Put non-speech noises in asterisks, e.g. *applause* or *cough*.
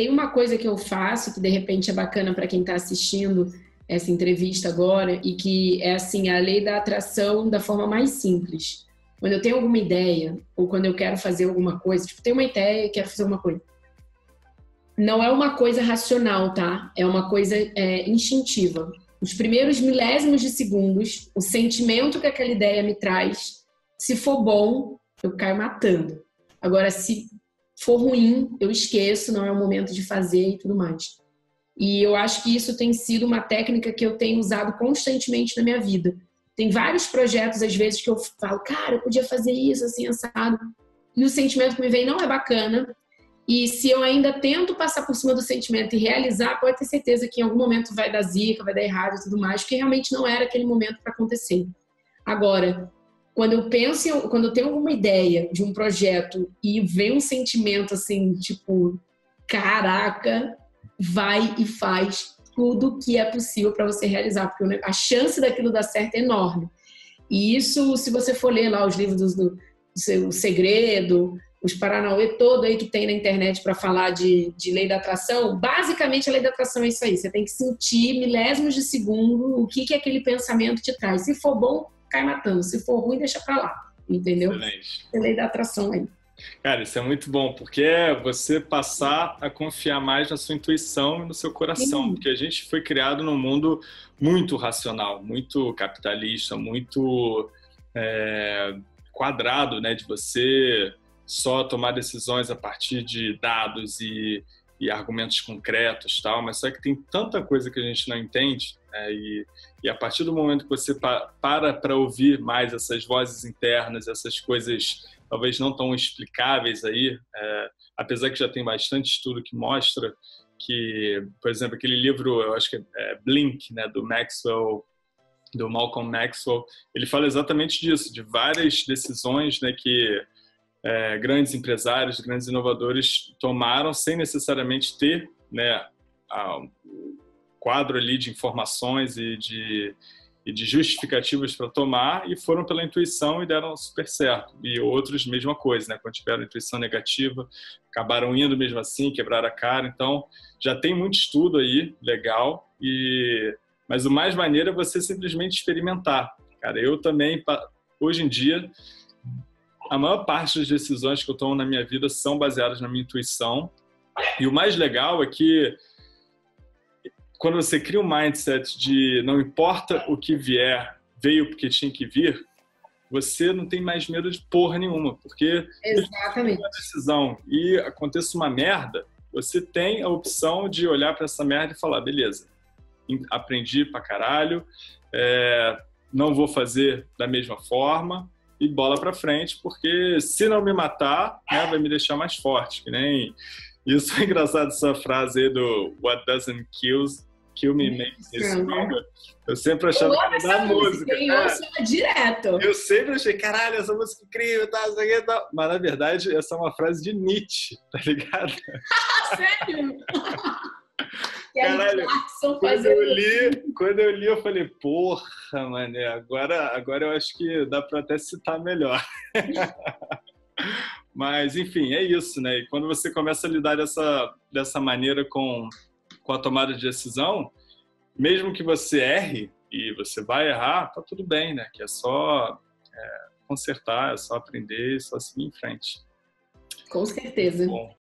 tem uma coisa que eu faço que de repente é bacana para quem está assistindo essa entrevista agora e que é assim a lei da atração da forma mais simples. Quando eu tenho alguma ideia ou quando eu quero fazer alguma coisa, tipo, tenho uma ideia e quero fazer alguma coisa. Não é uma coisa racional, tá? É uma coisa é, instintiva. Os primeiros milésimos de segundos, o sentimento que aquela ideia me traz, se for bom, eu caio matando. Agora, se for ruim, eu esqueço, não é o momento de fazer e tudo mais. E eu acho que isso tem sido uma técnica que eu tenho usado constantemente na minha vida. Tem vários projetos, às vezes, que eu falo, cara, eu podia fazer isso, assim, assado. E o sentimento que me vem não é bacana. E se eu ainda tento passar por cima do sentimento e realizar, pode ter certeza que em algum momento vai dar zica, vai dar errado e tudo mais, porque realmente não era aquele momento para acontecer. Agora, quando eu penso, quando eu tenho alguma ideia de um projeto e vem um sentimento assim, tipo, caraca, vai e faz tudo que é possível para você realizar, porque a chance daquilo dar certo é enorme. E isso, se você for ler lá os livros do, do Segredo, os Paranauê todo aí que tem na internet para falar de, de lei da atração, basicamente a lei da atração é isso aí. Você tem que sentir milésimos de segundo o que, que aquele pensamento te traz. Se for bom, cai matando. Se for ruim, deixa pra lá. Entendeu? Excelente. A lei da atração aí. Cara, isso é muito bom, porque é você passar a confiar mais na sua intuição e no seu coração, Sim. porque a gente foi criado num mundo muito racional, muito capitalista, muito é, quadrado, né, de você só tomar decisões a partir de dados e, e argumentos concretos, tal. Mas só que tem tanta coisa que a gente não entende é, e, e, a partir do momento que você pa para para ouvir mais essas vozes internas, essas coisas talvez não tão explicáveis aí, é, apesar que já tem bastante estudo que mostra que, por exemplo, aquele livro, eu acho que é Blink, né, do Maxwell, do Malcolm Maxwell, ele fala exatamente disso, de várias decisões, né, que é, grandes empresários, grandes inovadores tomaram sem necessariamente ter, né, a, quadro ali de informações e de, e de justificativas para tomar e foram pela intuição e deram super certo. E outros, mesma coisa, né? Quando tiveram intuição negativa, acabaram indo mesmo assim, quebraram a cara. Então, já tem muito estudo aí, legal. E Mas o mais maneiro é você simplesmente experimentar. Cara, eu também, hoje em dia, a maior parte das decisões que eu tomo na minha vida são baseadas na minha intuição. E o mais legal é que quando você cria um mindset de não importa o que vier, veio porque tinha que vir, você não tem mais medo de porra nenhuma, porque Exatamente. uma decisão e aconteça uma merda, você tem a opção de olhar para essa merda e falar, beleza, aprendi pra caralho, é, não vou fazer da mesma forma e bola para frente, porque se não me matar, né, vai me deixar mais forte, que nem isso *laughs* é engraçado essa frase aí do What doesn't kill Kill Me Make Me Stronger. Eu sempre achava eu que era da música. Eu ouço direto. Eu sempre achei, caralho, essa música é incrível, tá, isso aqui, tá. Mas na verdade, essa é uma frase de Nietzsche, tá ligado? *laughs* Sério? *laughs* Caralho, quando eu, li, quando eu li, eu falei, porra, mané, agora, agora eu acho que dá para até citar melhor. *laughs* Mas, enfim, é isso, né? E quando você começa a lidar dessa, dessa maneira com com a tomada de decisão, mesmo que você erre e você vai errar, tá tudo bem, né? Que é só é, consertar, é só aprender, é só seguir em frente. Com certeza. Bom.